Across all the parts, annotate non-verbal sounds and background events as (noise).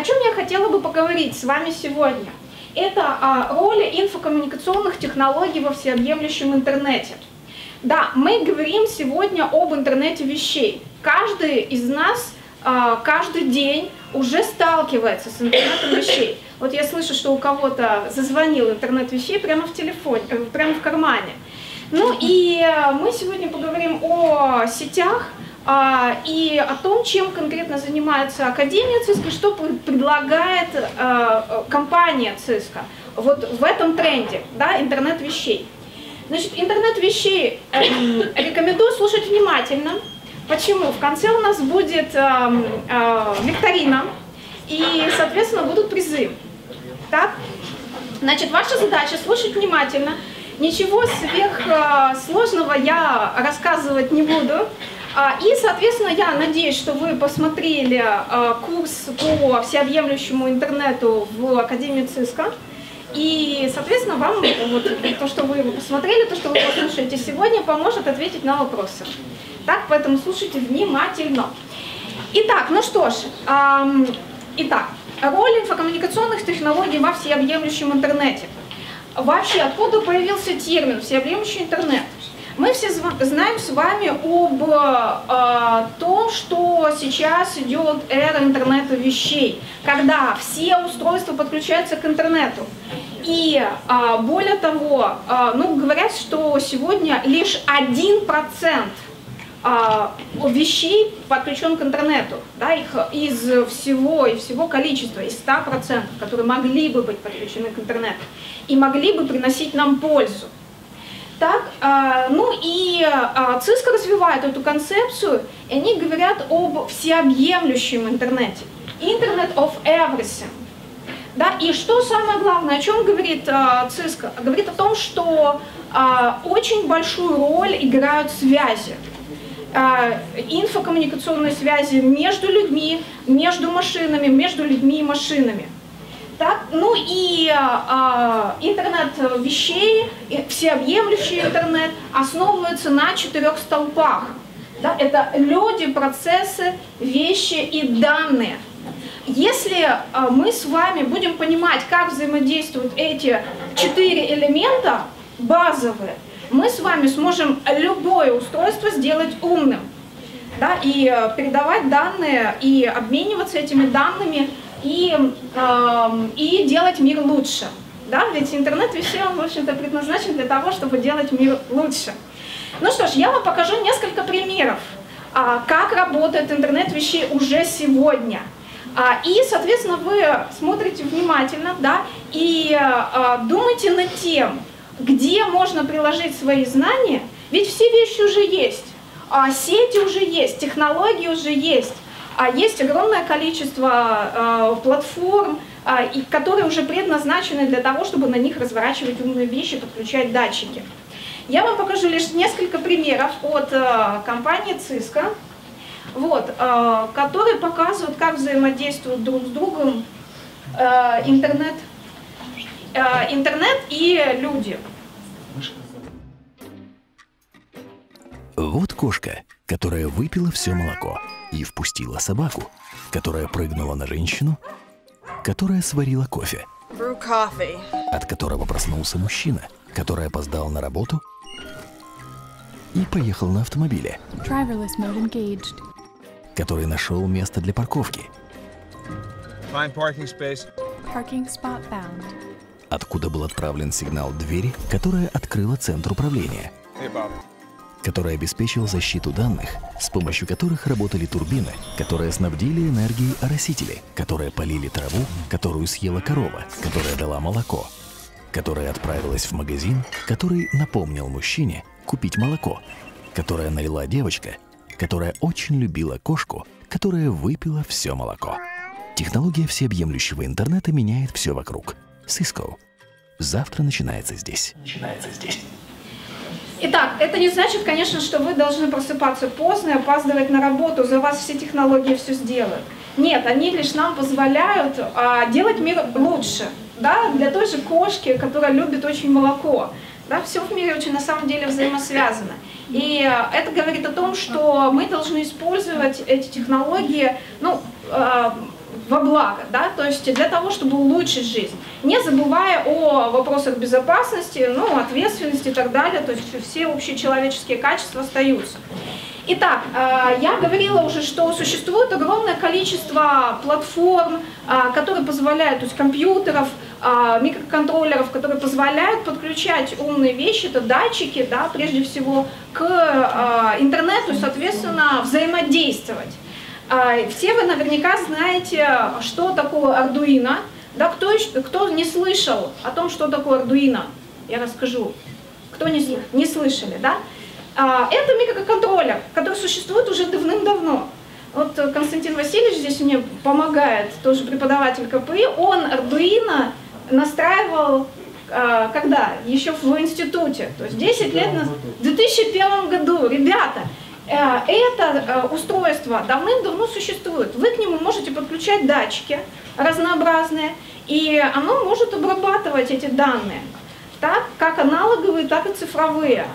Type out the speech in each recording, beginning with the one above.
о чем я хотела бы поговорить с вами сегодня? Это о роли инфокоммуникационных технологий во всеобъемлющем интернете. Да, мы говорим сегодня об интернете вещей. Каждый из нас а, каждый день уже сталкивается с интернетом вещей. Вот я слышу, что у кого-то зазвонил интернет вещей прямо в телефоне, э, прямо в кармане. Ну и мы сегодня поговорим о сетях, а, и о том, чем конкретно занимается Академия ЦИСКа, что предлагает а, компания ЦИСКа вот в этом тренде, да, интернет вещей. Значит, интернет вещей э, рекомендую слушать внимательно. Почему? В конце у нас будет э, э, викторина, и, соответственно, будут призы. Так? Значит, ваша задача слушать внимательно. Ничего сверхсложного я рассказывать не буду. А, и, соответственно, я надеюсь, что вы посмотрели а, курс по всеобъемлющему интернету в Академии ЦИСКа. И, соответственно, вам вот, то, что вы его посмотрели, то, что вы послушаете сегодня, поможет ответить на вопросы. Так, поэтому слушайте внимательно. Итак, ну что ж, эм, итак, роль инфокоммуникационных технологий во всеобъемлющем интернете. Вообще, откуда появился термин «всеобъемлющий интернет»? Мы все знаем с вами об э, том, что сейчас идет эра интернета вещей, когда все устройства подключаются к интернету. И э, более того, э, ну, говорят, что сегодня лишь один процент вещей подключен к интернету, да, их из всего и всего количества, из 100%, которые могли бы быть подключены к интернету и могли бы приносить нам пользу. Так, а, ну и а, ЦИСКО развивает эту концепцию, и они говорят об всеобъемлющем интернете. Internet of Everything. Да, и что самое главное, о чем говорит а, ЦИСКО? Говорит о том, что а, очень большую роль играют связи. А, инфокоммуникационные связи между людьми, между машинами, между людьми и машинами. Так? Ну и а, интернет вещей, всеобъемлющий интернет основывается на четырех столпах. Да? Это люди, процессы, вещи и данные. Если а, мы с вами будем понимать, как взаимодействуют эти четыре элемента базовые, мы с вами сможем любое устройство сделать умным. Да, и э, передавать данные и обмениваться этими данными и, э, и делать мир лучше. Да? Ведь интернет вещей, он, в общем-то, предназначен для того, чтобы делать мир лучше. Ну что ж, я вам покажу несколько примеров, а, как работает интернет вещей уже сегодня. А, и, соответственно, вы смотрите внимательно, да, и а, думаете над тем, где можно приложить свои знания, ведь все вещи уже есть, сети уже есть, технологии уже есть. А есть огромное количество э, платформ, э, которые уже предназначены для того, чтобы на них разворачивать умные вещи, подключать датчики. Я вам покажу лишь несколько примеров от э, компании Cisco, вот, которые показывают, как взаимодействуют друг с другом интернет, интернет и люди. Вот кошка, которая выпила все молоко и впустила собаку, которая прыгнула на женщину, которая сварила кофе, от которого проснулся мужчина, который опоздал на работу и поехал на автомобиле, который нашел место для парковки, откуда был отправлен сигнал двери, которая открыла центр управления. Hey, который обеспечил защиту данных, с помощью которых работали турбины, которые снабдили энергией оросители, которые полили траву, которую съела корова, которая дала молоко, которая отправилась в магазин, который напомнил мужчине купить молоко, которая налила девочка, которая очень любила кошку, которая выпила все молоко. Технология всеобъемлющего интернета меняет все вокруг. Cisco. Завтра начинается здесь. Начинается здесь. Итак, это не значит, конечно, что вы должны просыпаться поздно и опаздывать на работу, за вас все технологии все сделают. Нет, они лишь нам позволяют а, делать мир лучше. Да? Для той же кошки, которая любит очень молоко. Да? Все в мире очень на самом деле взаимосвязано. И это говорит о том, что мы должны использовать эти технологии ну, а, во благо, да, то есть для того, чтобы улучшить жизнь, не забывая о вопросах безопасности, ну, ответственности и так далее, то есть все общечеловеческие качества остаются. Итак, э, я говорила уже, что существует огромное количество платформ, э, которые позволяют, то есть компьютеров, э, микроконтроллеров, которые позволяют подключать умные вещи, это датчики, да, прежде всего, к интернету, соответственно, взаимодействовать. Все вы наверняка знаете, что такое Arduino. Да, кто, кто не слышал о том, что такое Arduino, я расскажу. Кто не, не слышали, да? А, это микроконтроллер, который существует уже давным-давно. Вот Константин Васильевич здесь мне помогает, тоже преподаватель КПИ, он Arduino настраивал э, когда? Еще в институте, то есть 10 лет назад, в 2001 году. Ребята, это устройство давным-давно существует. Вы к нему можете подключать датчики разнообразные, и оно может обрабатывать эти данные, так, как аналоговые, так и цифровые.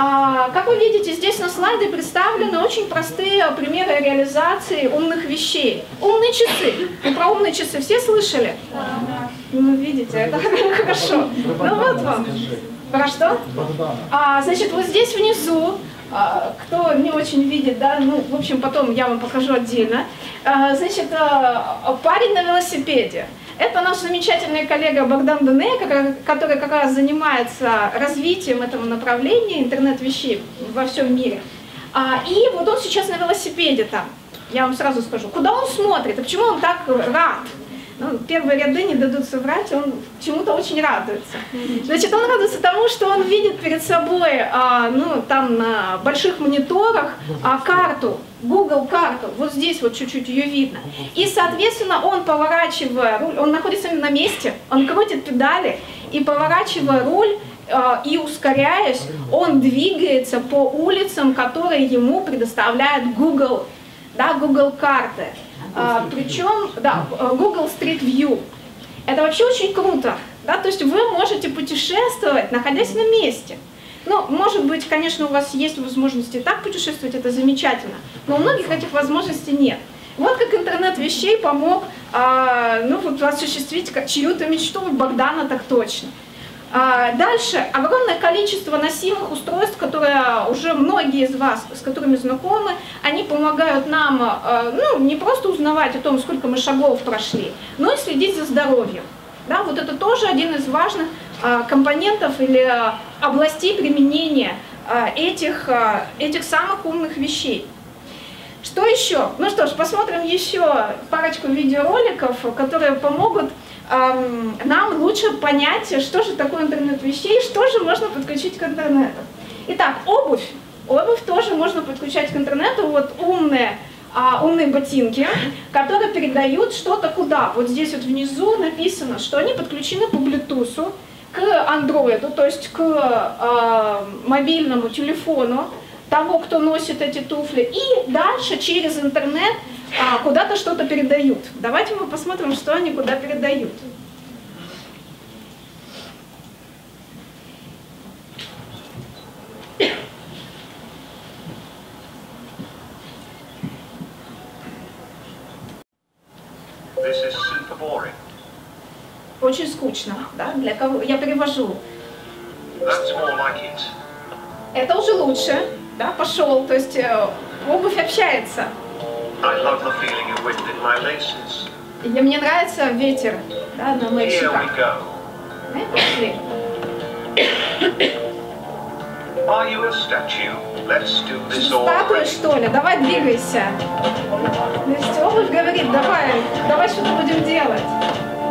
А, как вы видите, здесь на слайде представлены очень простые примеры реализации умных вещей. Умные часы. Вы про умные часы все слышали? Да. Ну, видите, это (laughs) хорошо. Ну вот вам. Про что? А, значит, вот здесь внизу кто не очень видит, да, ну, в общем, потом я вам покажу отдельно. А, значит, а, парень на велосипеде. Это наш замечательный коллега Богдан Дуне, который как раз занимается развитием этого направления интернет-вещей во всем мире. И вот он сейчас на велосипеде там. Я вам сразу скажу, куда он смотрит, и почему он так рад ну, первые ряды не дадут соврать, он чему-то очень радуется. Значит, он радуется тому, что он видит перед собой, а, ну, там на больших мониторах а, карту, Google карту, вот здесь вот чуть-чуть ее видно. И, соответственно, он поворачивая руль, он находится на месте, он крутит педали, и поворачивая руль, а, и ускоряясь, он двигается по улицам, которые ему предоставляет Google, да, Google карты. А, причем, да, Google Street View. Это вообще очень круто. Да? То есть вы можете путешествовать, находясь на месте. Ну, может быть, конечно, у вас есть возможности так путешествовать, это замечательно, но у многих этих возможностей нет. Вот как интернет вещей помог а, ну, вот, осуществить чью-то мечту, Богдана так точно. А, дальше, огромное количество носимых устройств, которые уже многие из вас, с которыми знакомы, они помогают нам а, ну, не просто узнавать о том, сколько мы шагов прошли, но и следить за здоровьем. Да, вот это тоже один из важных а, компонентов или областей применения этих, этих самых умных вещей. Что еще? Ну что ж, посмотрим еще парочку видеороликов, которые помогут нам лучше понять, что же такое интернет вещей, что же можно подключить к интернету. Итак, обувь. Обувь тоже можно подключать к интернету. Вот умные, а, умные ботинки, которые передают что-то куда. Вот здесь вот внизу написано, что они подключены по Bluetooth к андроиду, то есть к а, мобильному телефону того, кто носит эти туфли, и дальше через интернет куда-то что-то передают. Давайте мы посмотрим, что они куда передают. Очень скучно, да? Для кого? Я перевожу. Like Это уже лучше, да? Пошел, то есть э, обувь общается. И мне нравится ветер, да, на моих щеках. Мы пошли. Статуя, что ли? Давай двигайся. Обувь говорит, давай, давай что-то будем делать.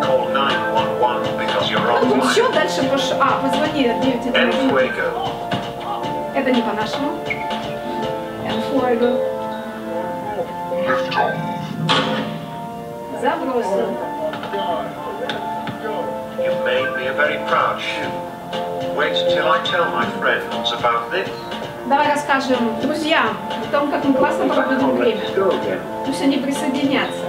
Call 911 because you're on fire. Еще дальше пошел. А, позвони 911. Это не по-нашему. El Fuego. Забросил. You've made me a very proud shoe. Wait till I tell my friends about this. Давай расскажем друзьям о том, как мы классно проводим время. Пусть они присоединятся.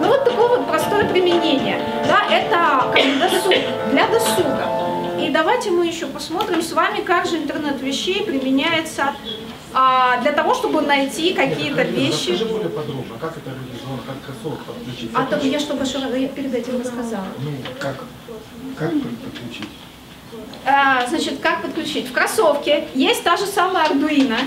Ну вот такое вот простое применение. Да, это как досуг, для досуга. И давайте мы еще посмотрим с вами, как же интернет вещей применяется а, для того, чтобы найти какие-то вещи. Расскажи более подробно, как это реализовано, как кроссовок подключить. А то я что бы я перед этим рассказала. Ну, как, как подключить? А, значит, как подключить? В кроссовке есть та же самая Arduino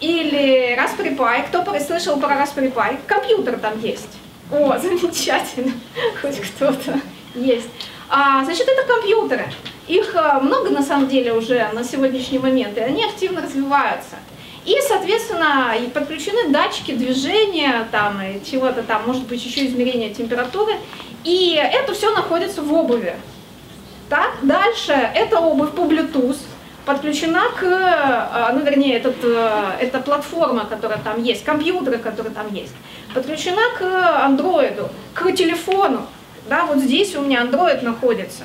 или Raspberry Pi. Кто слышал про Raspberry Pi? Компьютер там есть. О, (laughs) замечательно, хоть кто-то есть. А, значит, это компьютеры. Их а, много на самом деле уже на сегодняшний момент, и они активно развиваются. И, соответственно, подключены датчики движения, там, и чего-то там, может быть, еще измерение температуры. И это все находится в обуви. Так, дальше эта обувь по Bluetooth подключена к, а, ну, вернее, этот, э, эта платформа, которая там есть, компьютеры, которые там есть, подключена к андроиду, к телефону. Да, вот здесь у меня Android находится.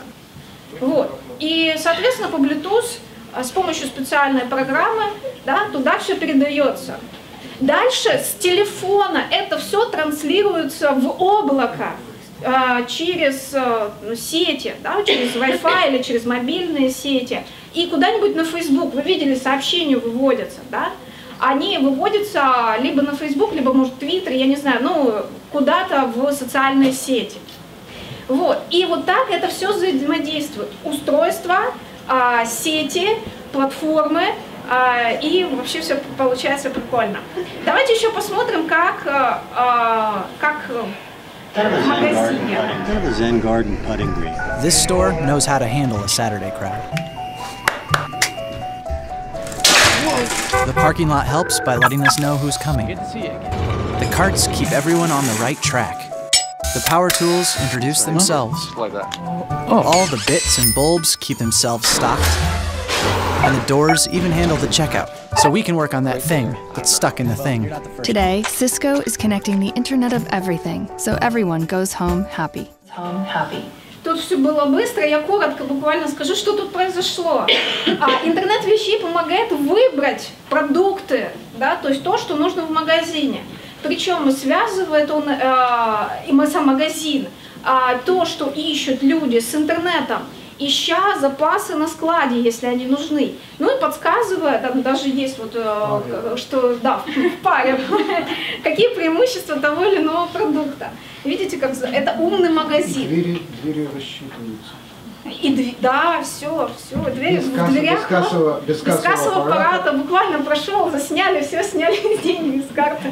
Вот. И, соответственно, по Bluetooth с помощью специальной программы да, туда все передается. Дальше с телефона это все транслируется в облако а, через а, сети, да, через Wi-Fi или через мобильные сети. И куда-нибудь на Facebook, вы видели, сообщения выводятся, да? Они выводятся либо на Facebook, либо, может, Twitter, я не знаю, ну, куда-то в социальные сети. Вот. И вот так это все взаимодействует. Устройство, а, сети, платформы, а, и вообще все получается прикольно. Давайте еще посмотрим, как, а, а как в магазине. This store knows how to handle a Saturday crowd. The parking lot helps by letting us know who's coming. The carts keep everyone on the right track. The power tools introduce themselves. Like that. Oh. All the bits and bulbs keep themselves stocked. And the doors even handle the checkout. So we can work on that thing that's stuck in the thing. Today, Cisco is connecting the Internet of Everything, so everyone goes home happy. Home happy. Тут все было быстро, я коротко буквально скажу, что тут произошло. А, интернет вещей помогает выбрать продукты, да, то есть то, что нужно в магазине. Причем связывает он, э, и мы сам магазин, э, то, что ищут люди с интернетом, ища запасы на складе, если они нужны. Ну и подсказывая, там даже есть вот, э, что, да, (laughs) в паре, какие преимущества того или иного продукта. Видите, как это умный магазин. Двери, двери рассчитываются. И да, все, все, дверь без в дверях. Без кассового, без кассового, без кассового аппарата. аппарата. Буквально прошел, засняли, все сняли (laughs) деньги с карты.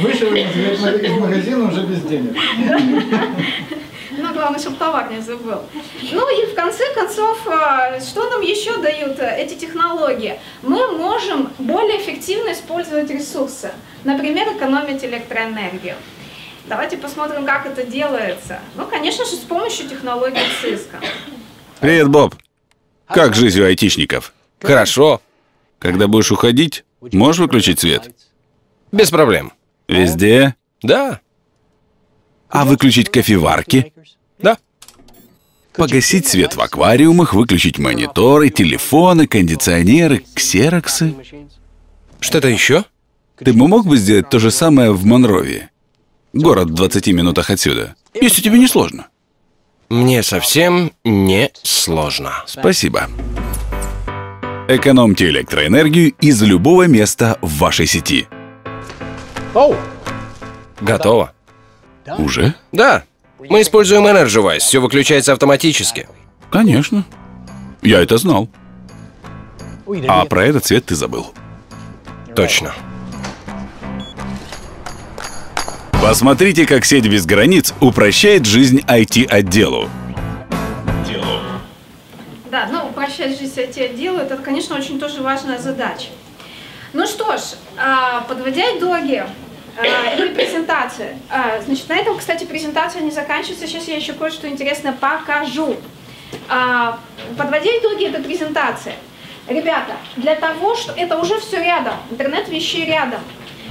Вышел из магазина уже без денег. Ну, главное, чтобы товар не забыл. Ну и в конце концов, а, что нам еще дают э, эти технологии? Мы можем более эффективно использовать ресурсы. Например, экономить электроэнергию. Давайте посмотрим, как это делается. Ну, конечно же, с помощью технологий Cisco. Привет, Боб. Как жизнь у айтишников? Хорошо. Когда будешь уходить, можешь выключить свет? Без проблем. Везде? Да. А выключить кофеварки? Да. Погасить свет в аквариумах, выключить мониторы, телефоны, кондиционеры, ксероксы. Что-то еще? Ты бы мог бы сделать то же самое в Монрове? Город в 20 минутах отсюда. Если тебе не сложно. Мне совсем не сложно. Спасибо. Экономьте электроэнергию из любого места в вашей сети. Готово. Уже? Да. Мы используем EnergyWise, все выключается автоматически. Конечно. Я это знал. А про этот цвет ты забыл. Точно. Посмотрите, как сеть без границ упрощает жизнь IT-отделу. Да, ну, упрощать жизнь IT-отделу, это, конечно, очень тоже важная задача. Ну что ж, а, подводя итоги а, этой презентации. А, значит, на этом, кстати, презентация не заканчивается. Сейчас я еще кое-что интересное покажу. Подводя итоги этой презентации. Ребята, для того, что это уже все рядом, интернет вещей рядом,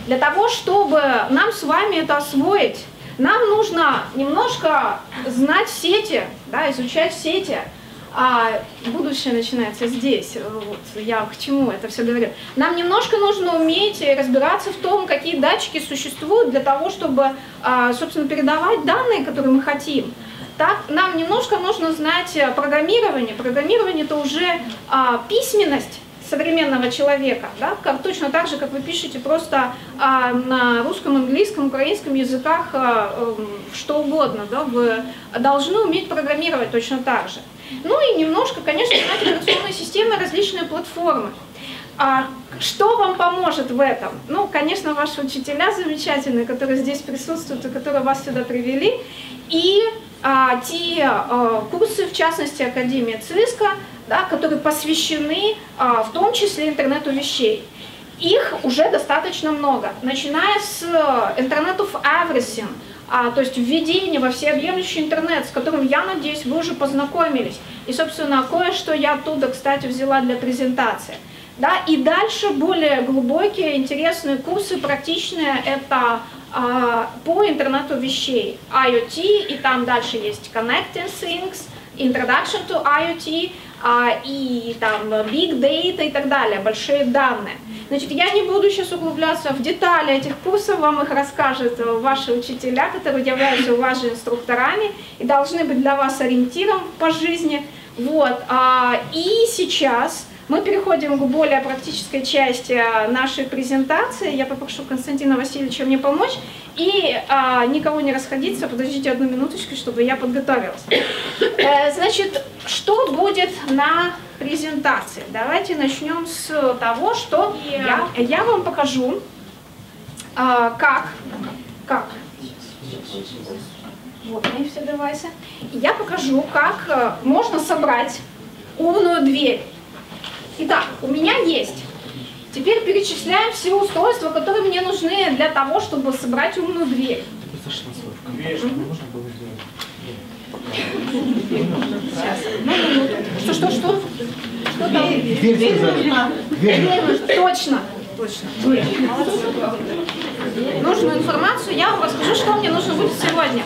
для того, чтобы нам с вами это освоить, нам нужно немножко знать сети, да, изучать сети. А будущее начинается здесь. Вот я к чему это все говорю. Нам немножко нужно уметь разбираться в том, какие датчики существуют для того, чтобы, а, собственно, передавать данные, которые мы хотим. Так, нам немножко нужно знать программирование. Программирование это уже а, письменность современного человека, да, как, точно так же, как вы пишете просто а, на русском, английском, украинском языках, а, а, что угодно, да, вы должны уметь программировать точно так же. Ну и немножко, конечно, знать операционные системы, различные платформы. А что вам поможет в этом? Ну, конечно, ваши учителя замечательные, которые здесь присутствуют и которые вас сюда привели, и а, те а, курсы, в частности, Академия ЦИСКа, да, которые посвящены а, в том числе интернету вещей. Их уже достаточно много, начиная с Internet of Everything, а, то есть введение во всеобъемлющий интернет, с которым, я надеюсь, вы уже познакомились. И, собственно, кое-что я оттуда, кстати, взяла для презентации. Да, и дальше более глубокие, интересные курсы, практичные, это а, по интернету вещей, IoT, и там дальше есть Connecting Things, Introduction to IoT, и там Big Data и так далее, большие данные. Значит, я не буду сейчас углубляться в детали этих курсов, вам их расскажут ваши учителя, которые являются вашими инструкторами и должны быть для вас ориентиром по жизни. Вот. А, и сейчас мы переходим к более практической части а, нашей презентации. Я попрошу Константина Васильевича мне помочь. И а, никого не расходиться, подождите одну минуточку, чтобы я подготовилась. Э, значит, что будет на презентации? Давайте начнем с того, что я, я вам покажу, а, как, как вот они все девайсы. Я покажу, как э, можно собрать умную дверь. Итак, у меня есть. Теперь перечисляем все устройства, которые мне нужны для того, чтобы собрать умную дверь. Сейчас, Что, что, что? Что там? Дверь. Точно. Точно. Нужную информацию я вам расскажу, что мне нужно будет сегодня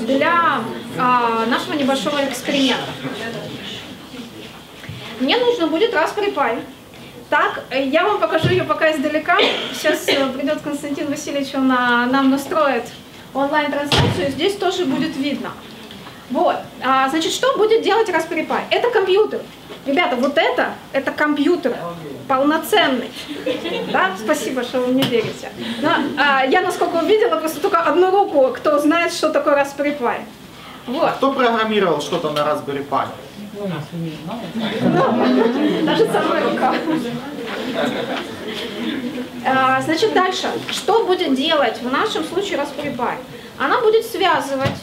для а, нашего небольшого эксперимента. Мне нужно будет Raspberry Pi. Так, я вам покажу ее пока издалека. Сейчас э, придет Константин Васильевич, он а, нам настроит онлайн-трансляцию, здесь тоже будет видно. Вот, а, значит, что будет делать Raspberry Pi? Это компьютер. Ребята, вот это, это компьютер полноценный. Да, спасибо, что вы мне верите. Но, а, я, насколько увидела, просто только одну руку, кто знает, что такое Raspberry Pi. Вот. Кто программировал что-то на Raspberry Pi? Даже самая рука. А, значит, дальше. Что будет делать в нашем случае Pi? Она будет связывать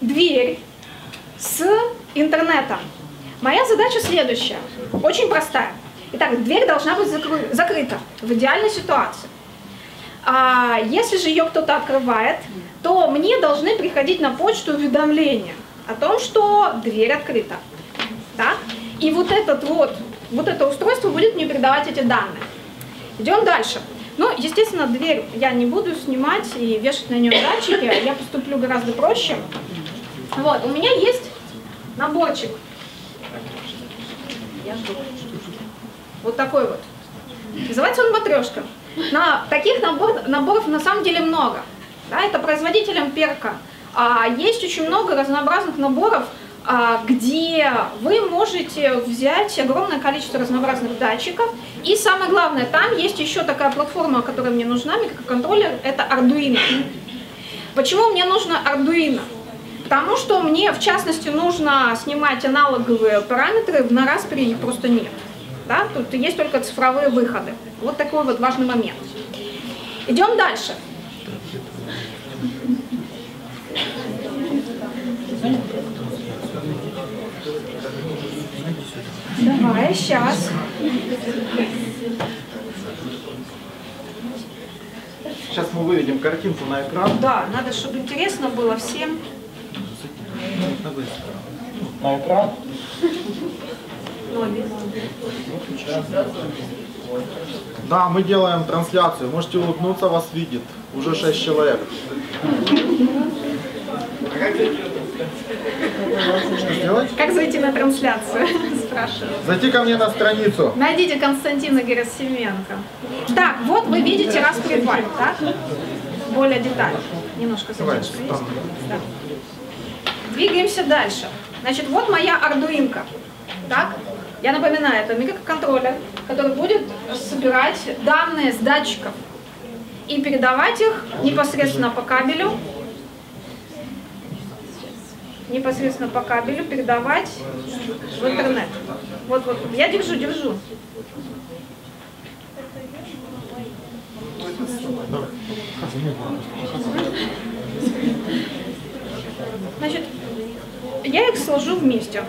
дверь с интернетом. Моя задача следующая, очень простая. Итак, дверь должна быть закры закрыта в идеальной ситуации. А если же ее кто-то открывает, то мне должны приходить на почту уведомления о том, что дверь открыта. Так? И вот этот вот, вот это устройство будет мне передавать эти данные. Идем дальше. Ну, естественно, дверь я не буду снимать и вешать на нее датчики, я поступлю гораздо проще. Вот, у меня есть наборчик. Я жду. Вот такой вот. Называется он матрешка. На таких набор, наборов на самом деле много. Да, это производителем перка. А есть очень много разнообразных наборов, а, где вы можете взять огромное количество разнообразных датчиков. И самое главное, там есть еще такая платформа, которая мне нужна, микроконтроллер, это Arduino. Почему мне нужно Arduino? Потому что мне, в частности, нужно снимать аналоговые параметры, на Raspberry просто нет. Да? Тут есть только цифровые выходы. Вот такой вот важный момент. Идем дальше. Давай, сейчас. Сейчас мы выведем картинку на экран. Да, надо, чтобы интересно было всем. На экран. Да, мы делаем трансляцию. Можете улыбнуться, вас видит. Уже 6 человек. Что сделать? Как зайти на трансляцию? (laughs) Спрашиваю. Зайти ко мне на страницу. Найдите Константина Герасименко. Так, вот вы видите Pi, так? Более детально. Немножко задержка есть. Да. Двигаемся дальше. Значит, вот моя ардуинка. Так? Я напоминаю, это микроконтроллер, который будет собирать данные с датчиков и передавать их непосредственно по кабелю, непосредственно по кабелю передавать в интернет. Вот, вот, я держу, держу. Значит, я их сложу вместе,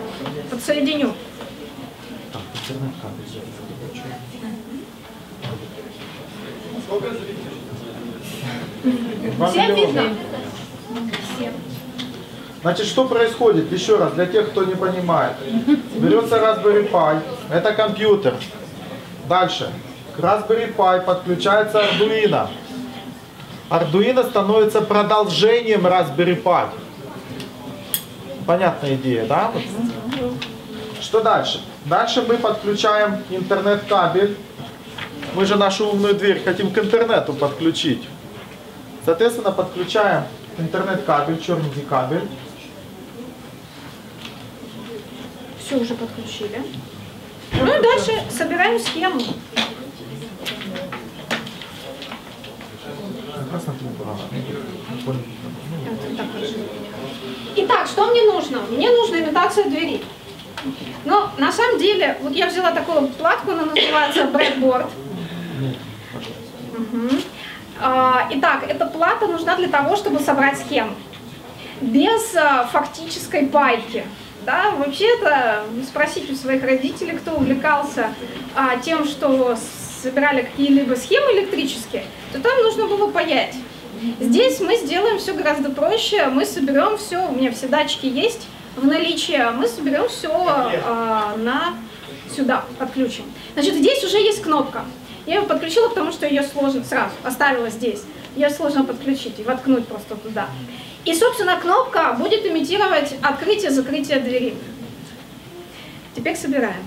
подсоединю. Всем видно? Всем. Значит, что происходит? Еще раз, для тех, кто не понимает. Берется Raspberry Pi, это компьютер. Дальше. К Raspberry Pi подключается Arduino. Arduino становится продолжением Raspberry Pi. Понятная идея, да? Что дальше? Дальше мы подключаем интернет-кабель. Мы же нашу умную дверь хотим к интернету подключить. Соответственно, подключаем интернет-кабель, черненький кабель. Все уже подключили. Ну и дальше собираем схему. Итак, что мне нужно? Мне нужна имитация двери. Но на самом деле, вот я взяла такую платку, она называется breadboard. Угу. А, итак, эта плата нужна для того, чтобы собрать схему. Без а, фактической пайки. Да, вообще-то, спросите у своих родителей, кто увлекался а, тем, что собирали какие-либо схемы электрические, то там нужно было паять. Здесь мы сделаем все гораздо проще, мы соберем все, у меня все датчики есть в наличии, мы соберем все а, на сюда, подключим. Значит, здесь уже есть кнопка. Я ее подключила, потому что ее сложно сразу, оставила здесь. Ее сложно подключить и воткнуть просто туда. И, собственно, кнопка будет имитировать открытие-закрытие двери. Теперь собираем.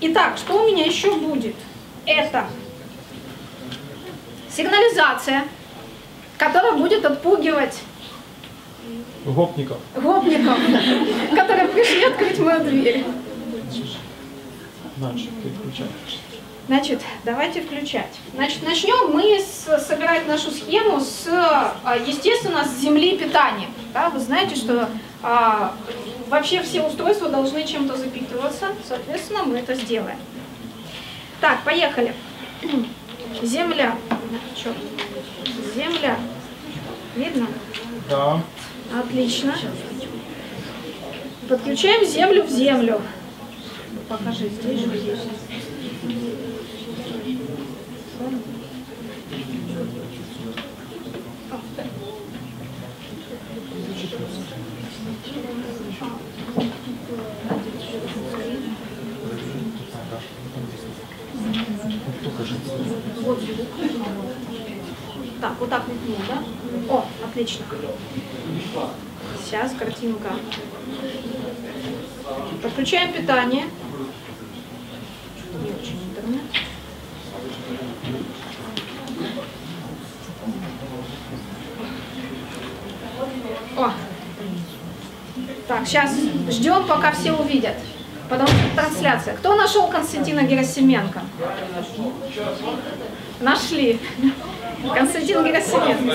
Итак, что у меня еще будет? Это сигнализация, которая будет отпугивать Гопников. гопников, (laughs) которые пришли открыть мою дверь. Дальше, переключай. Значит, давайте включать. Значит, начнем мы с, собирать нашу схему с, а, естественно, с земли питания. Да, вы знаете, что а, вообще все устройства должны чем-то запитываться, соответственно, мы это сделаем. Так, поехали. (clears throat) Земля. Черт. Земля. Видно? Да. Отлично. Подключаем землю в землю. Покажи, здесь же, здесь. Вот. Так, вот так например, да? О, отлично. Сейчас картинка. Подключаем питание. Очень интернет. О. Так, сейчас ждем, пока все увидят. Потому что трансляция. Кто нашел Константина Герасименко? Нашли. Константин Герасименко.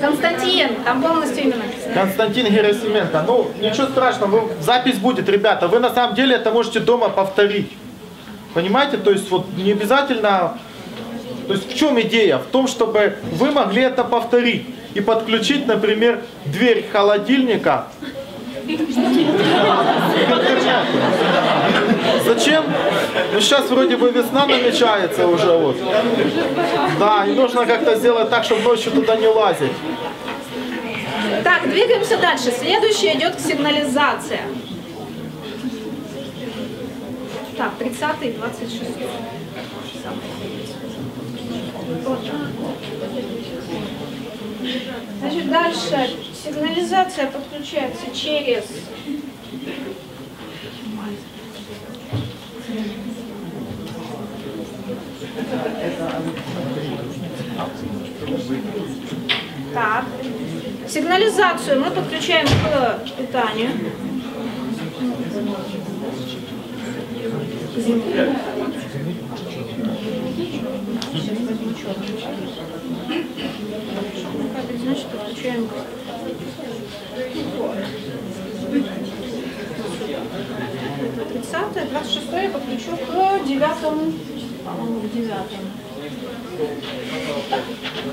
Константин, там полностью написано. Константин Герасименко. Ну, ничего страшного, вы- запись будет, ребята. Вы на самом деле это можете дома повторить. Понимаете? То есть вот не обязательно... То есть в чем идея? В том, чтобы вы могли это повторить и подключить, например, дверь холодильника. Зачем? Ну сейчас вроде бы весна намечается уже вот. Да, и нужно как-то сделать так, чтобы ночью туда не лазить. Так, двигаемся дальше. Следующее идет сигнализация. Так, 30 и 26. Вот. Значит, дальше сигнализация подключается через Так. Сигнализацию мы подключаем к питанию. Значит, подключаем 30 26 я подключу к 9 по-моему, к 9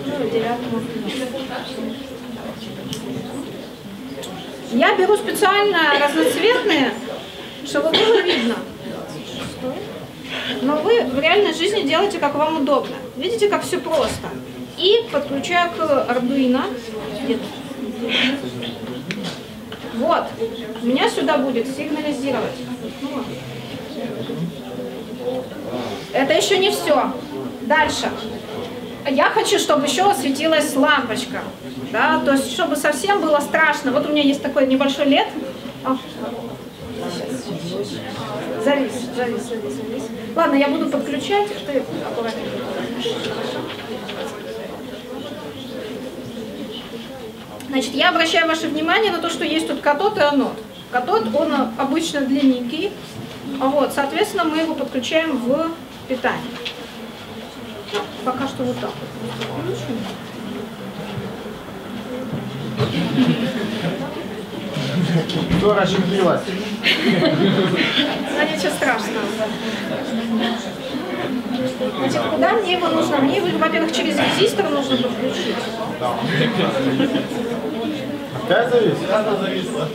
ну, 9 я беру специально разноцветные, чтобы было видно. Но вы в реальной жизни делаете, как вам удобно. Видите, как все просто. И подключаю к Arduino. Вот. Меня сюда будет сигнализировать. Это еще не все. Дальше. Я хочу, чтобы еще светилась лампочка. Да, то есть, чтобы совсем было страшно. Вот у меня есть такой небольшой лет. О. Завис, завис, завис, завис. Ладно, я буду подключать. Ты аккуратнее. Значит, я обращаю ваше внимание на то, что есть тут катод и анод. Катод, он обычно длинненький. Вот, соответственно, мы его подключаем в питание. Пока что вот так вот. Кто расщеплилась? Да ничего страшного. Значит, куда мне его нужно? Мне его, во-первых, через резистор нужно подключить. Опять завис? Она зависла.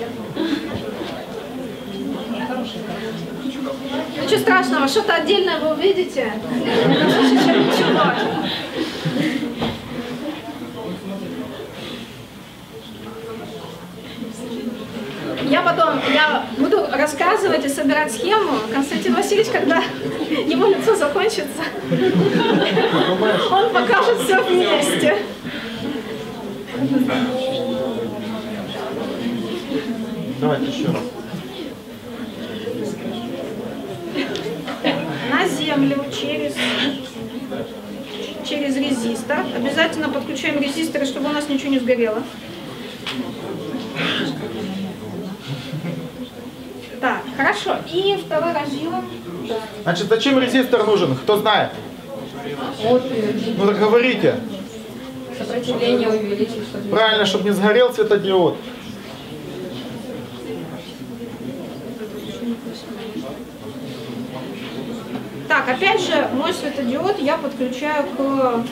Ничего страшного, что-то отдельное вы увидите. Лучше, чем ничего. Я потом, я буду рассказывать и собирать схему. Константин Васильевич, когда (laughs) его лицо закончится, (laughs) он покажет все вместе. Давайте еще раз. На землю через, через резистор. Обязательно подключаем резисторы, чтобы у нас ничего не сгорело. Так, хорошо. И второй разъем. Значит, зачем резистор нужен? Кто знает? Ну так говорите. Сопротивление увеличить. чтобы- Правильно, чтобы не сгорел светодиод. Так, опять же, мой светодиод я подключаю к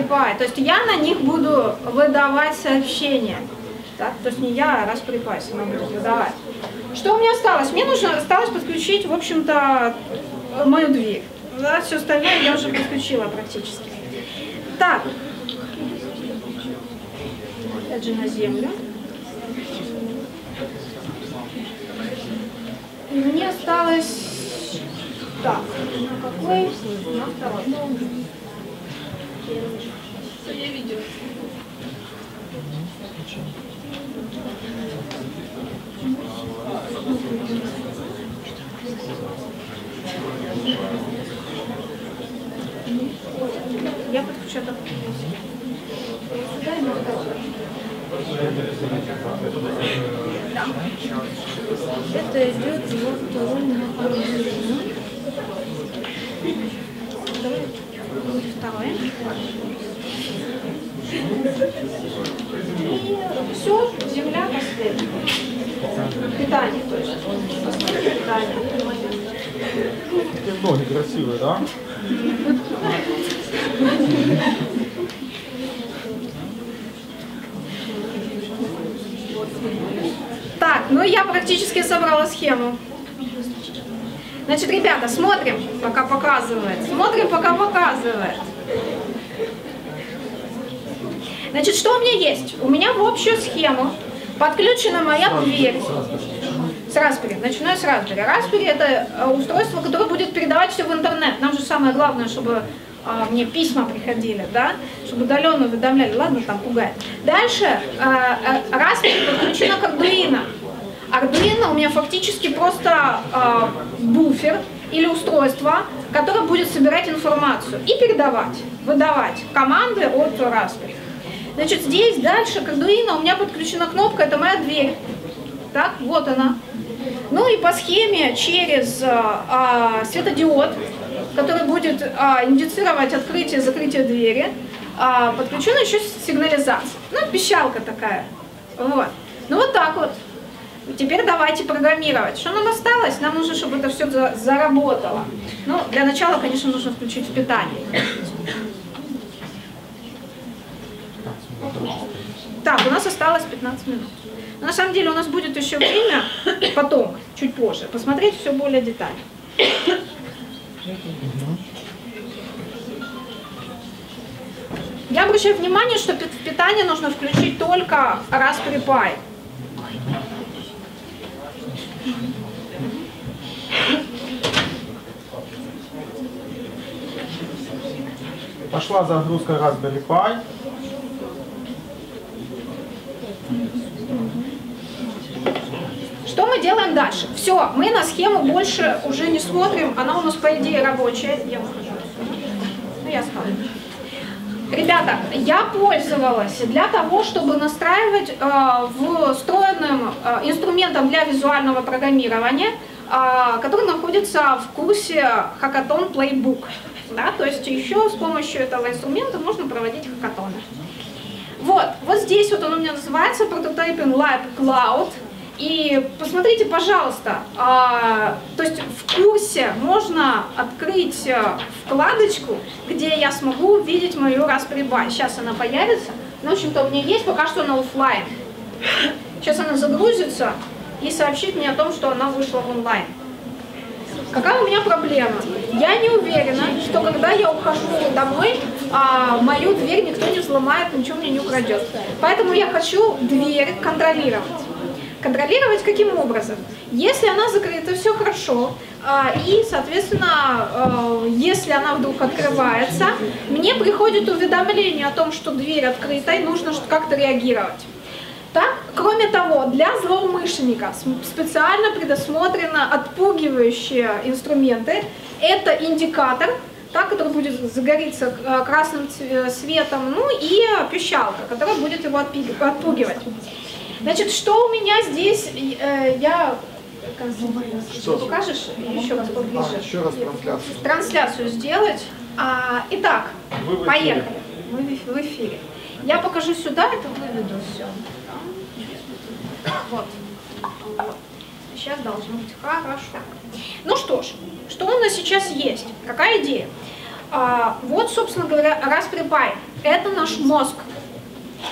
Pi. То есть я на них буду выдавать сообщения. Так, то есть не я, а Pi сама будет выдавать. Что у меня осталось? Мне нужно осталось подключить, в общем-то, мою дверь. Да, все остальное я уже подключила практически. Так. Опять же на землю. И мне осталось... Так, на какой? На второй. Я видела. Я подключаю так. На. Это идет во второй направлении. Давай второй. И все, земля последняя. Питание, то есть. Питание. Ноги красивые, да? Так, ну я практически собрала схему. Значит, ребята, смотрим, пока показывает. Смотрим, пока показывает. Значит, что у меня есть? У меня в общую схему подключена моя дверь. С Raspberry. Начинаю с Raspberry. Raspberry это э, устройство, которое будет передавать все в интернет. Нам же самое главное, чтобы а, мне письма приходили, да, чтобы удаленно уведомляли. Ладно, там пугает. Дальше э, Raspberry подключена к Arduino. Arduino у меня фактически просто э, буфер, или устройство, которое будет собирать информацию и передавать, выдавать команды от Raspberry. Значит, здесь дальше к Arduino у меня подключена кнопка, это моя дверь. Так, вот она. Ну и по схеме через а, светодиод, который будет а, индицировать открытие закрытие двери, а, подключена еще сигнализация. Ну, пищалка такая. Вот. Ну вот так вот. Теперь давайте программировать. Что нам осталось? Нам нужно, чтобы это все за заработало. Ну, для начала, конечно, нужно включить питание. Так, у нас осталось 15 минут. Но на самом деле у нас будет еще время, потом, чуть позже, посмотреть все более детально. Я обращаю внимание, что в питание нужно включить только Raspberry Pi. Пошла загрузка Raspberry Pi. Что мы делаем дальше? Все, мы на схему больше уже не смотрим, она у нас по идее рабочая. Я выхожу. Ну, я ставлю. Ребята, я пользовалась для того, чтобы настраивать э, встроенным э, инструментом для визуального программирования, э, который находится в курсе Hackathon Playbook. Да? То есть еще с помощью этого инструмента можно проводить хакатоны. Вот, вот здесь вот он у меня называется Prototyping Lab Cloud. И посмотрите, пожалуйста, а, то есть в курсе можно открыть э, вкладочку, где я смогу увидеть мою Pi. Сейчас она появится. Ну, в общем-то, у меня есть, пока что она офлайн. Сейчас она загрузится и сообщит мне о том, что она вышла в онлайн. Какая у меня проблема? Я не уверена, что когда я ухожу домой, а, мою дверь никто не взломает, ничего мне не украдет. Поэтому я хочу дверь контролировать. Контролировать каким образом? Если она закрыта, все хорошо, а, и, соответственно, а, если она вдруг открывается, мне приходит уведомление о том, что дверь открыта, и нужно как-то реагировать. Так, кроме того, для злоумышленника специально предусмотрены отпугивающие инструменты. Это индикатор, так, который будет загориться э, красным светом, ну и пищалка, которая будет его отпугивать. Значит, что у меня здесь, э, я что? покажешь еще раз поближе? А, еще раз трансляцию. Трансляцию сделать. А, итак, поехали. Мы в эфире. Я покажу сюда, это выведу все. Вот. вот. Сейчас должно быть хорошо. Ну что ж, что у нас сейчас есть? Какая идея? А, вот, собственно говоря, Raspberry Pi. Это наш мозг.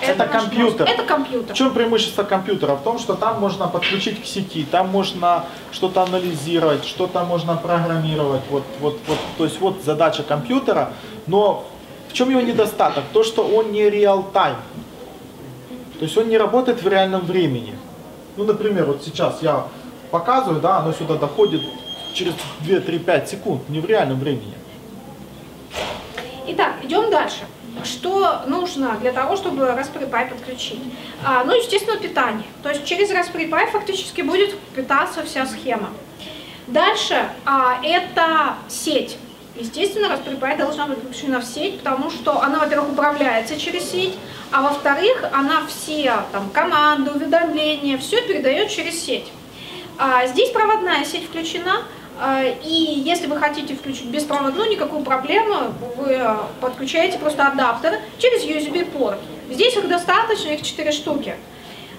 Это, это компьютер. Мозг. Это компьютер. В чем преимущество компьютера? В том, что там можно подключить к сети, там можно что-то анализировать, что-то можно программировать. Вот, вот, вот, то есть вот задача компьютера. Но в чем его недостаток? То, что он не реал-тайм. То есть он не работает в реальном времени. Ну, например, вот сейчас я показываю, да, оно сюда доходит через 2-3-5 секунд, не в реальном времени. Итак, идем дальше. Что нужно для того, чтобы Raspberry Pi подключить? А, ну, естественно, питание. То есть через Raspberry Pi фактически будет питаться вся схема. Дальше а, это сеть. Естественно, Raspberry Pi должна быть подключена в сеть, потому что она, во-первых, управляется через сеть, а во-вторых, она все там, команды, уведомления, все передает через сеть. А, здесь проводная сеть включена, и если вы хотите включить беспроводную, никакую проблему, вы подключаете просто адаптер через USB-порт. Здесь их достаточно, их 4 штуки.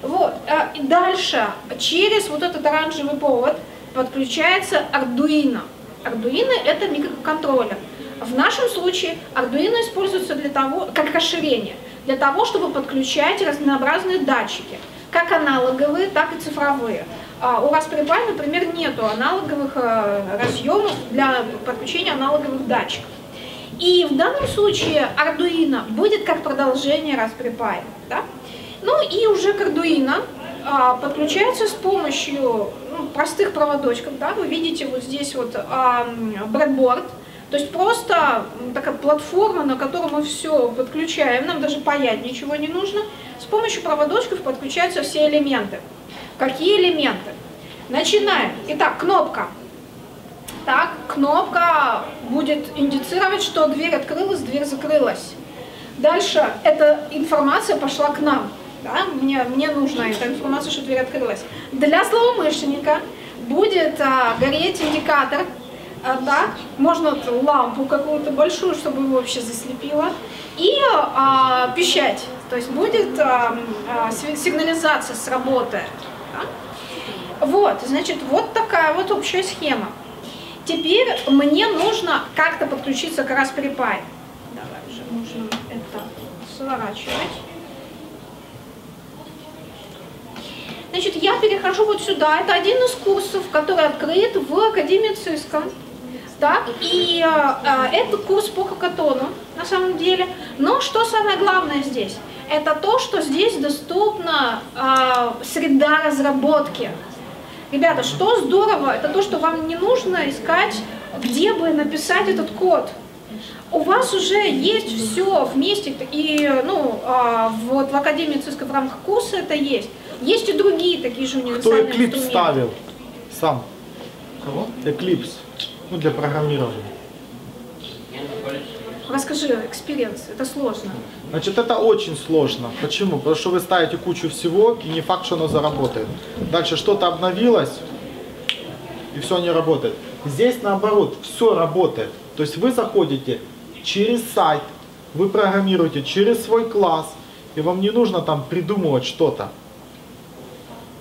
Вот. А, и дальше через вот этот оранжевый провод подключается Arduino. Arduino это микроконтроллер. В нашем случае Arduino используется для того, как расширение – для того, чтобы подключать разнообразные датчики, как аналоговые, так и цифровые. А у Raspberry Pi, например, нету аналоговых э, разъемов для подключения аналоговых датчиков. И в данном случае Arduino будет как продолжение Raspberry Pi. Да? Ну и уже к Arduino а, подключается с помощью ну, простых проводочков. Да? Вы видите вот здесь вот breadboard, то есть просто такая платформа, на которую мы все подключаем, нам даже паять ничего не нужно. С помощью проводочков подключаются все элементы. Какие элементы? Начинаем. Итак, кнопка. так, кнопка будет индицировать, что дверь открылась, дверь закрылась. Дальше эта информация пошла к нам. Да? Мне, мне нужна эта информация, что дверь открылась. Для злоумышленника будет а, гореть индикатор, а, да? можно лампу какую-то большую, чтобы его вообще заслепило, и а, пищать. То есть будет а, а, сигнализация сработает. Да? Вот, значит, вот такая вот общая схема. Теперь мне нужно как-то подключиться к Raspberry Pi. Давай уже нужно это сворачивать. Значит, я перехожу вот сюда. Это один из курсов, который открыт в Академии ЦИСКа. Так, и э, это курс по хакатону, на самом деле. Но что самое главное здесь? Это то, что здесь доступна э, среда разработки. Ребята, что здорово, это то, что вам не нужно искать, где бы написать этот код. У вас уже есть все вместе, и ну, а, вот в Академии ЦИСКа в рамках курса это есть. Есть и другие такие же универсальные Кто Eclipse ставил? Сам. Кого? Eclipse. Ну, для программирования. Расскажи, experience, это сложно. Значит, это очень сложно. Почему? Потому что вы ставите кучу всего, и не факт, что оно заработает. Дальше что-то обновилось, и все не работает. Здесь наоборот, все работает. То есть вы заходите через сайт, вы программируете через свой класс, и вам не нужно там придумывать что-то.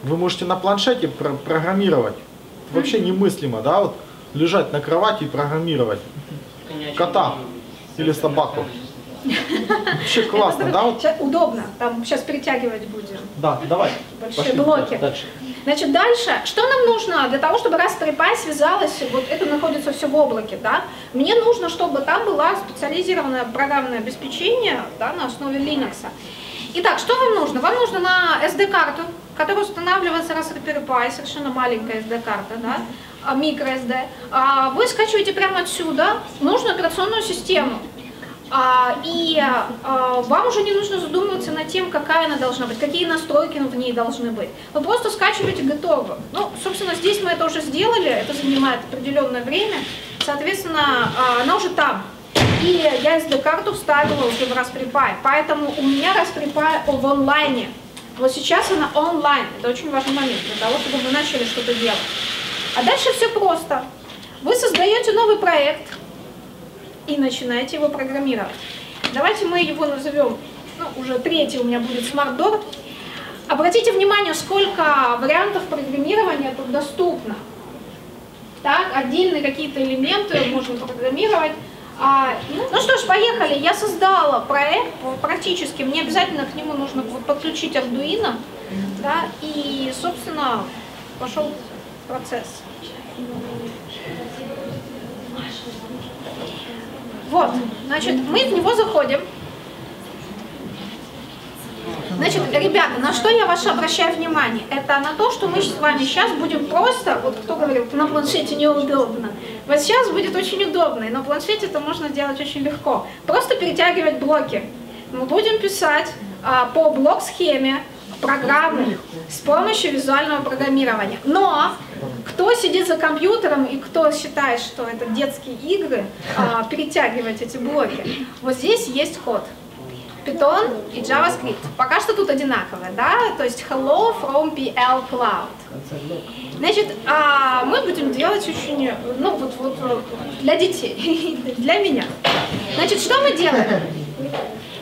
Вы можете на планшете про программировать. Вообще немыслимо, да, вот лежать на кровати и программировать. Кота или собаку. Вообще классно, да? Вот? Удобно, там сейчас перетягивать будем. Да, давай. Большие Пошли блоки. Дальше. Значит, дальше, что нам нужно для того, чтобы Raspberry Pi связалась, вот это находится все в облаке, да? Мне нужно, чтобы там было специализированное программное обеспечение, да, на основе Linux. Итак, что вам нужно? Вам нужно на SD-карту, которая устанавливается Raspberry Pi, совершенно маленькая SD-карта, да, а, microSD. А, вы скачиваете прямо отсюда нужную операционную систему. А, и а, вам уже не нужно задумываться над тем, какая она должна быть, какие настройки в ней должны быть. Вы просто скачиваете готово. Ну, собственно, здесь мы это уже сделали, это занимает определенное время. Соответственно, а, она уже там. И я SD-карту вставила уже в Raspberry Pi. Поэтому у меня Raspberry Pi в онлайне. Вот сейчас она онлайн. Это очень важный момент для того, чтобы мы начали что-то делать. А дальше все просто. Вы создаете новый проект, и начинаете его программировать. Давайте мы его назовем, ну, уже третий у меня будет SmartDoor. Обратите внимание, сколько вариантов программирования тут доступно. Так, отдельные какие-то элементы можно программировать. А, ну что ж, поехали. Я создала проект практически. Мне обязательно к нему нужно подключить Arduino. Да, и, собственно, пошел процесс. Вот, значит, мы в него заходим. Значит, ребята, на что я ваше обращаю внимание? Это на то, что мы с вами сейчас будем просто, вот кто говорил, на планшете неудобно. Вот сейчас будет очень удобно, и на планшете это можно делать очень легко. Просто перетягивать блоки. Мы будем писать а, по блок-схеме программу с помощью визуального программирования. Но кто сидит за компьютером и кто считает, что это детские игры, а, перетягивать эти блоки, вот здесь есть код. Python и JavaScript. Пока что тут одинаковые, да? То есть hello from PL Cloud. Значит, а, мы будем делать очень, ну вот, вот для детей, (laughs) для меня. Значит, что мы делаем?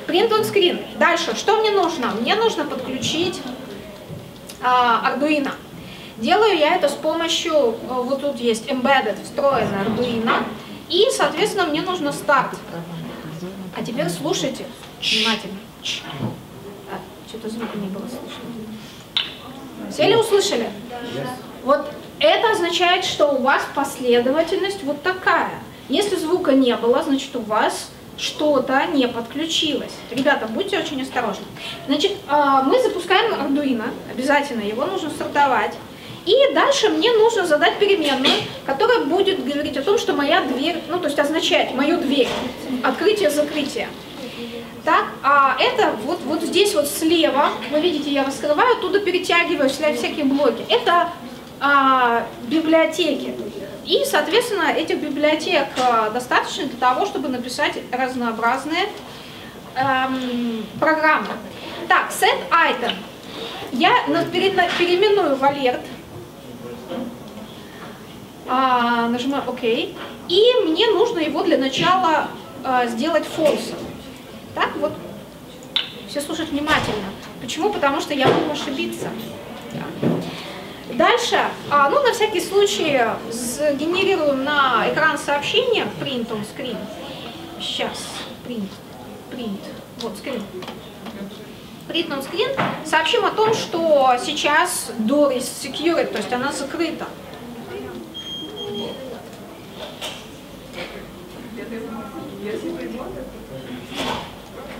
Print on screen. Дальше, что мне нужно? Мне нужно подключить а, Arduino. Делаю я это с помощью, э, вот тут есть embedded, встроенный Arduino. И, соответственно, мне нужно старт. А теперь слушайте внимательно. А, Что-то звука не было слышно. Все ли услышали? Вот это означает, что у вас последовательность вот такая. Если звука не было, значит у вас что-то не подключилось. Ребята, будьте очень осторожны. Значит, а, мы запускаем Arduino, обязательно его нужно стартовать. И дальше мне нужно задать переменную, которая будет говорить о том, что моя дверь, ну то есть означает мою дверь, открытие-закрытие. Так, а это вот, вот здесь вот слева, вы видите, я раскрываю, оттуда перетягиваю всякие блоки. Это а, библиотеки. И, соответственно, этих библиотек э, достаточно для того, чтобы написать разнообразные эм, программы. Так, set item. Я переименую alert. А, нажимаю ОК. И мне нужно его для начала а, сделать false. Так, вот. Все слушать внимательно. Почему? Потому что я могу ошибиться. Дальше, а, ну на всякий случай, сгенерирую на экран сообщение print on screen. Сейчас, print, print, вот screen. Print on screen. Сообщим о том, что сейчас door is secured, то есть она закрыта.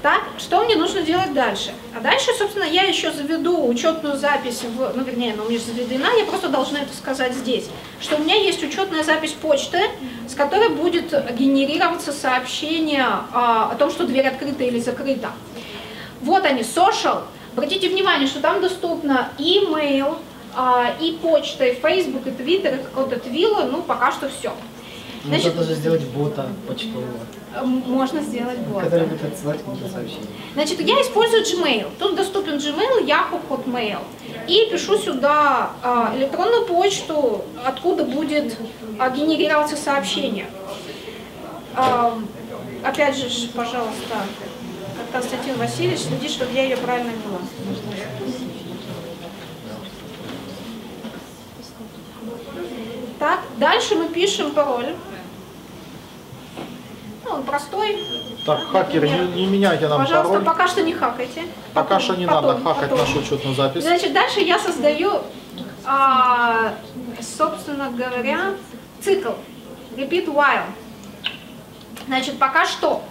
Так, что мне нужно делать дальше? А дальше, собственно, я еще заведу учетную запись, в, ну, вернее, она у меня заведена, я просто должна это сказать здесь, что у меня есть учетная запись почты, с которой будет генерироваться сообщение а, о том, что дверь открыта или закрыта. Вот они, social. Обратите внимание, что там доступно email, а, и почта, и Facebook, и Twitter, и какой-то Twilio, ну, пока что все. Значит, Можно даже сделать бота почтового. Можно сделать бота. Который будет отсылать какие-то сообщения. Значит, я использую Gmail. Тут доступен Gmail, Yahoo, Hotmail. И пишу сюда а, электронную почту, откуда будет генерироваться сообщение. Опять же, пожалуйста, Константин Васильевич, следи, чтобы я ее правильно вела. Так, дальше мы пишем пароль. Простой. Так, хакеры, не, не меняйте нам Пожалуйста, пароль. пока что не хакайте. Пока потом, что не потом, надо хакать потом. нашу учетную запись. Значит, дальше я создаю, а, собственно говоря, цикл. Repeat while. Значит, пока что.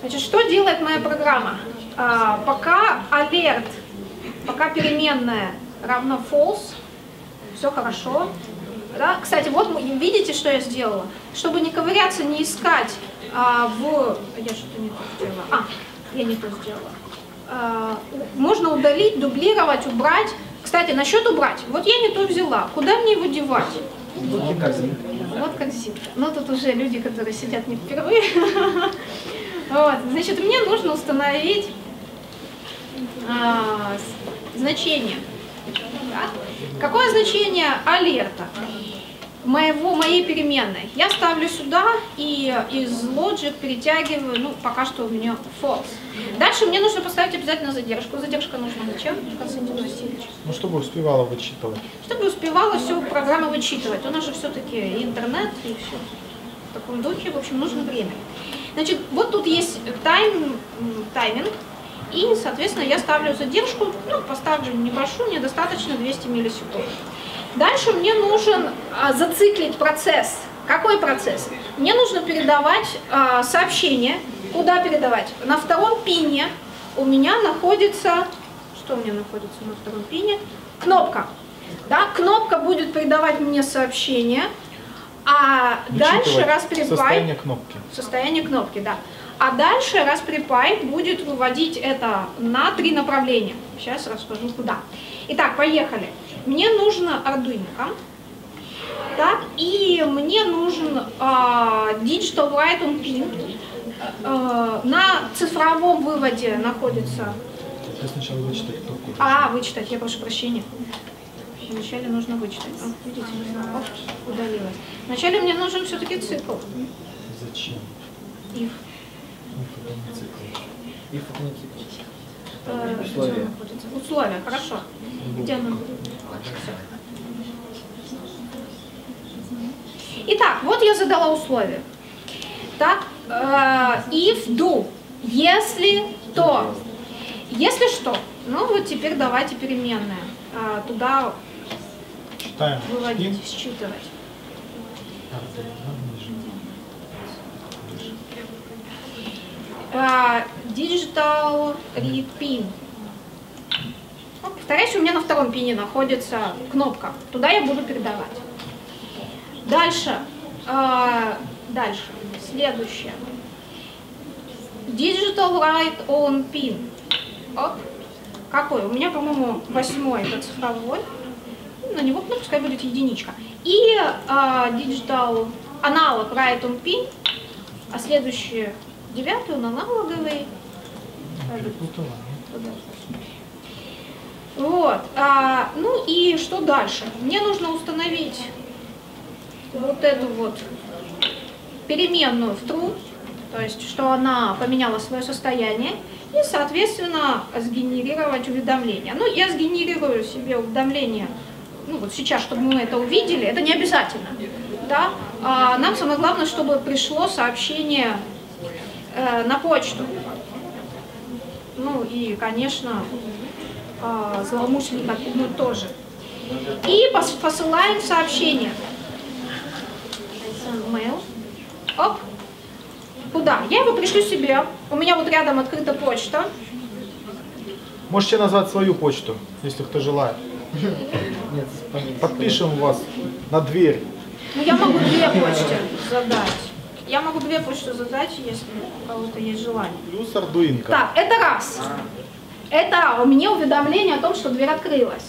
Значит, что делает моя программа? А, пока alert, пока переменная равна false, все хорошо. Да? Кстати, вот видите, что я сделала? Чтобы не ковыряться, не искать а, в... Я что-то не то сделала. А, я не то сделала. А, можно удалить, дублировать, убрать. Кстати, насчет убрать. Вот я не то взяла. Куда мне его девать? Вот как zip. Ну, тут уже люди, которые сидят не впервые. (laughs) Вот, значит, мне нужно установить а, значение. Да? Какое значение алерта? Моего, моей переменной. Я ставлю сюда и из logic перетягиваю, ну, пока что у меня false. Дальше мне нужно поставить обязательно задержку. Задержка нужна зачем, Константин Васильевич? Ну, чтобы успевала вычитывать. Чтобы успевала все программа вычитывать. У нас же все-таки интернет и все. В таком духе, в общем, нужно время. Значит, вот тут есть тайм, тайминг. И, соответственно, я ставлю задержку, ну, поставлю небольшую, мне достаточно 200 миллисекунд. Дальше мне нужен а, зациклить процесс. Какой процесс? Мне нужно передавать а, сообщение. Куда передавать? На втором пине у меня находится... Что у меня находится на втором пине? Кнопка. Да, кнопка будет передавать мне сообщение. А дальше Raspberry Pi... Состояние кнопки. Состояние кнопки, да. А дальше Pi будет выводить это на три направления. Сейчас расскажу куда. Итак, поехали. Мне нужно Arduino. Так, и мне нужен э, Digital Write on Pin. Э, на цифровом выводе находится... Я сначала вычитать кнопку. А, вычитать, я прошу прощения. Вначале нужно вычитать. О, видите, оп, удалилось. Вначале мне нужен все-таки цикл. Зачем? If. If это не цикл. Э, Условия. Условия, хорошо. Где оно? Итак, вот я задала условия. Так, э, if do, если то, если что. Ну вот теперь давайте переменные э, туда Читаем. выводить, считывать. Э, digital read pin. Ну, повторяюсь, у меня на втором пине находится кнопка. Туда я буду передавать. Дальше. Э, дальше. Следующее. Digital write on pin. Оп. Какой? У меня, по-моему, восьмой это цифровой. на него, ну, пускай будет единичка. И а, digital аналог write on pin, а следующий девятый он аналоговый. Вот. А, ну и что дальше? Мне нужно установить вот эту вот переменную в true, то есть что она поменяла свое состояние, и, соответственно, сгенерировать уведомление. Ну, я сгенерирую себе уведомление, ну вот сейчас, чтобы мы это увидели, это не обязательно. Да? А нам самое главное, чтобы пришло сообщение э, на почту. Ну и, конечно, э, злоумышленник отпугнуть тоже. И пос посылаем сообщение. Mail. Оп. Куда? Я его пришлю себе. У меня вот рядом открыта почта. Можете назвать свою почту, если кто желает. Нет, Подпишем вас на дверь. Ну, я могу две почты задать. Я могу две почты задать, если у кого-то есть желание. Плюс ардуинка. Так, это раз. Это у меня уведомление о том, что дверь открылась.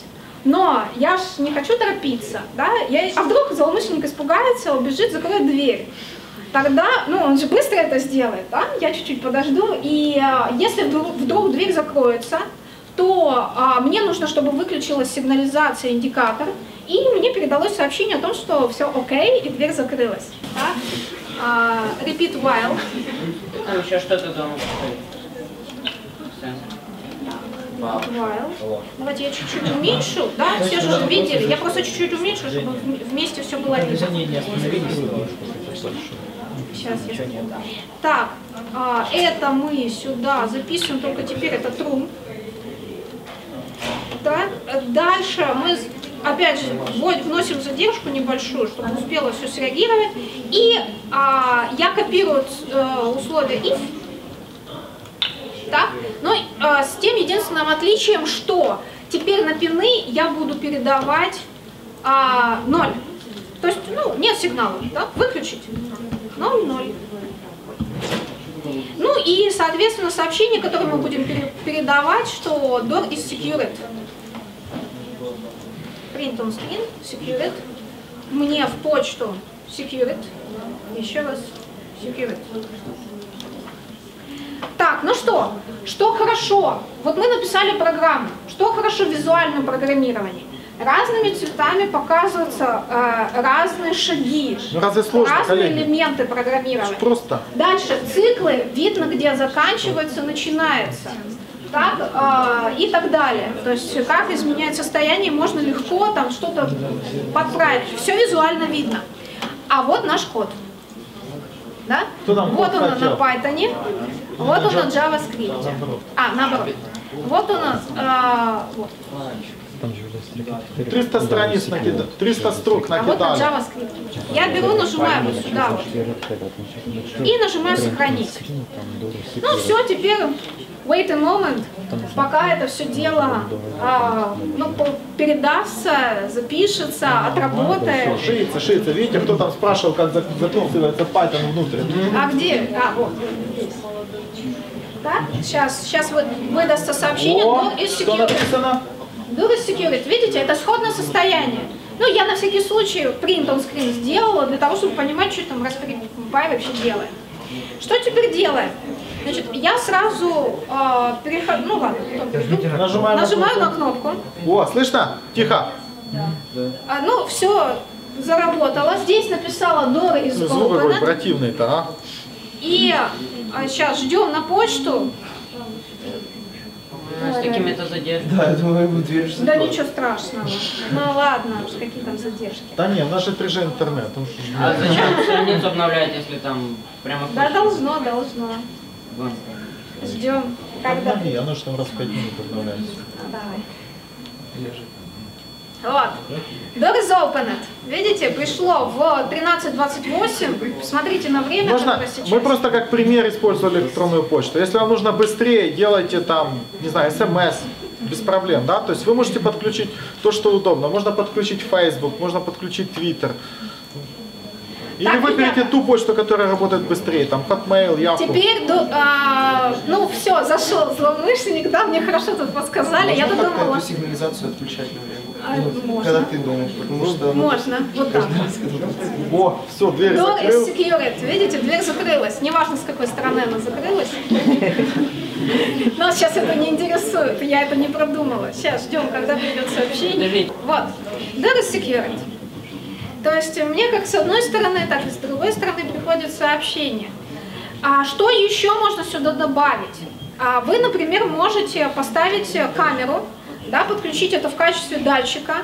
Но я ж не хочу торопиться, да? Я, а вдруг злоумышленник испугается, убежит, закроет дверь. Тогда, ну, он же быстро это сделает, да? Я чуть-чуть подожду, и а, если вдруг, вдруг дверь закроется, то а, мне нужно, чтобы выключилась сигнализация, индикатор, и мне передалось сообщение о том, что все окей, и дверь закрылась. Да? А, repeat while. Там еще что-то дома While. Давайте я чуть-чуть уменьшу, да, все же уже видели, я просто чуть-чуть уменьшу, чтобы вместе все было видно. Сейчас я... Так, а, это мы сюда записываем, только теперь это. Да? Дальше мы опять же вносим задержку небольшую, чтобы успела все среагировать. И а, я копирую э, условия if. Так? Но э, с тем единственным отличием, что теперь на пины я буду передавать а, 0. То есть, ну, нет сигнала, да? выключить. 0, 0. Ну и, соответственно, сообщение, которое мы будем передавать, что door is secured. Print on screen, secured. Мне в почту secured. Еще раз secured. Так, ну что? Что хорошо? Вот мы написали программу. Что хорошо в визуальном программировании? разными цветами показываются э, разные шаги, ну, разве сложно, разные коллеги? элементы программирования. Просто. Дальше циклы, видно, где заканчивается, начинается. Так, э, и так далее. То есть как изменять состояние, можно легко там что-то подправить. Все визуально видно. А вот наш код. Да? Вот он хотел? на Python, вот он на JavaScript. А, наоборот. Вот у нас, э, вот. 300 страниц накидали, 300 строк А вот на накидали. JavaScript. Я беру, нажимаю вот сюда вот. И нажимаю сохранить. Ну все, теперь wait a moment, пока это все дело а, ну, передастся, запишется, отработает. Шиется, шиется. Видите, кто там спрашивал, как за- записывается Python внутрь? А где? А, вот. Так, сейчас, сейчас вы, выдастся сообщение, О, do is что написано? Do is security. Видите, это сходное состояние. Ну, я на всякий случай print on screen сделала, для того, чтобы понимать, что там Raspberry Pi вообще делает. Что теперь делаем? Значит, я сразу э, перехожу, ну ладно, потом перейду. Нажимаю на Нажимаю на кнопку. О, слышно? Тихо. А, ну, все заработало. Здесь написала Dora из Звук какой противный-то, а? И сейчас ждем на почту. С какими-то задержками. Да, я думаю, дверь же Да ничего страшного. Ну ладно, уж какие там задержки. Да не, у нас же 3G интернет. ну что ж, А зачем страницу обновлять, если там прямо Да, должно, должно. Вон. Ждем. Когда? Обнови, оно же там раз в 5 минут обновляется. А, Давай. Вот. Door is opened. Видите, пришло в 13.28. Посмотрите на время, Можно, которое сейчас. мы просто как пример использовали электронную почту. Если вам нужно быстрее, делайте там, не знаю, смс, без проблем, да? То есть вы можете подключить то, что удобно. Можно подключить Facebook, можно подключить Twitter. Или Так, выберите ту почту, которая работает быстрее, там Hotmail, Yahoo. Теперь, до- а, ну все, зашел злоумышленник, да, мне хорошо тут подсказали. Я Можно как-то додумала. эту сигнализацию отключать на время? А, Когда можно. ты думаешь, потому что... ну, Можно. Вот так. О, все, дверь Door закрыл. is secured. Видите, дверь закрылась. Неважно, с какой стороны она закрылась. Нас сейчас это не интересует, я это не продумала. Сейчас ждем, когда придет сообщение. Вот. Door is secured. То есть мне как с одной стороны, так и с другой стороны приходит сообщение. А что еще можно сюда добавить? А вы, например, можете поставить камеру, да, подключить это в качестве датчика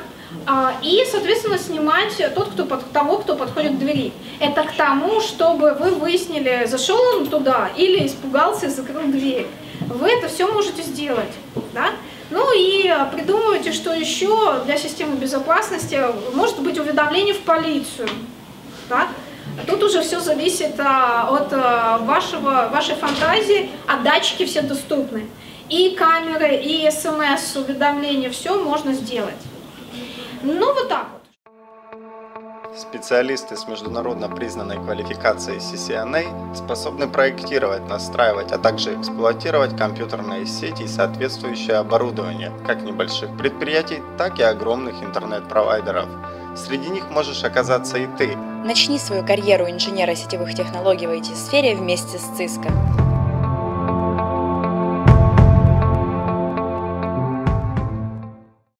а, и, соответственно, снимать тот, кто под, того, кто подходит к двери. Это к тому, чтобы вы выяснили, зашел он туда или испугался и закрыл дверь. Вы это все можете сделать. Да? Ну и а, придумывайте, что еще для системы безопасности может быть уведомление в полицию. Да? Тут уже все зависит а, от а, вашего, вашей фантазии, а датчики все доступны. И камеры, и смс-уведомления, все можно сделать. Ну вот так. Специалисты с международно признанной квалификацией CCNA способны проектировать, настраивать, а также эксплуатировать компьютерные сети и соответствующее оборудование как небольших предприятий, так и огромных интернет-провайдеров. Среди них можешь оказаться и ты. Начни свою карьеру инженера сетевых технологий в IT-сфере вместе с Cisco.